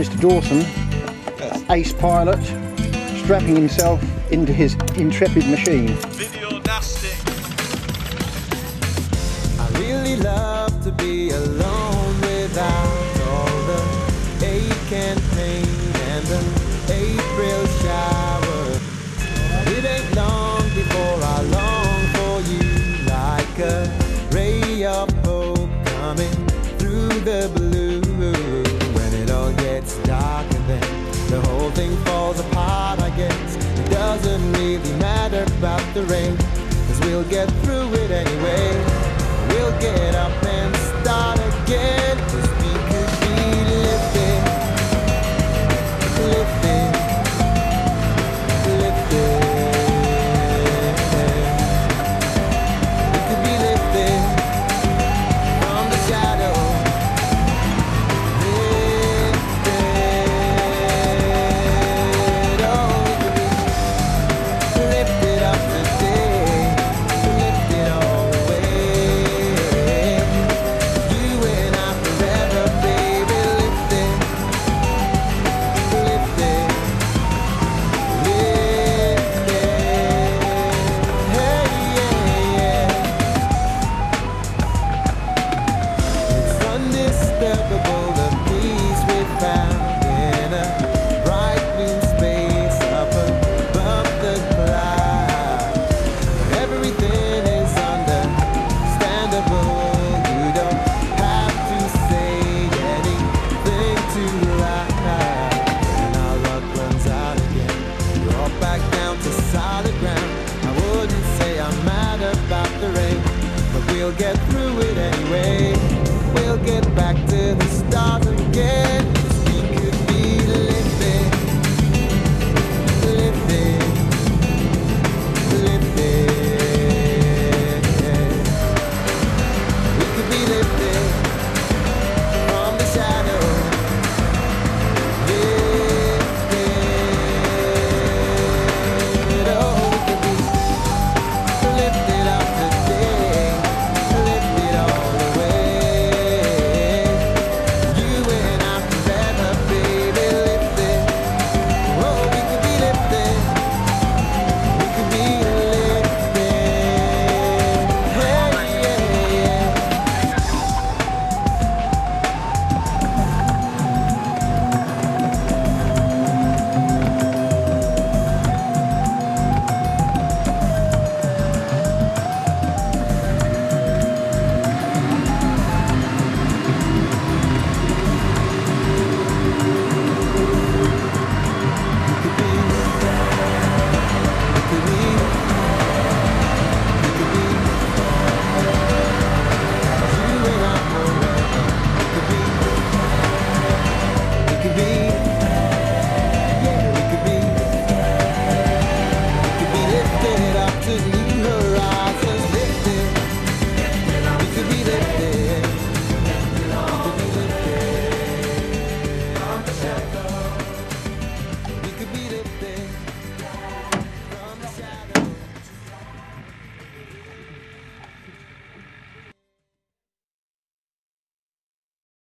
Mr. Dawson, ace pilot, strapping himself into his intrepid machine. Video nasty. I really love to be alone without all the ache and pain and the April shower. It ain't long before I long for you like a ray of hope coming through the blue. Then the whole thing falls apart, I guess it doesn't really matter about the rain. Cause we'll get through it anyway. We'll get up and we'll get through it anyway. We'll get back to the stars again.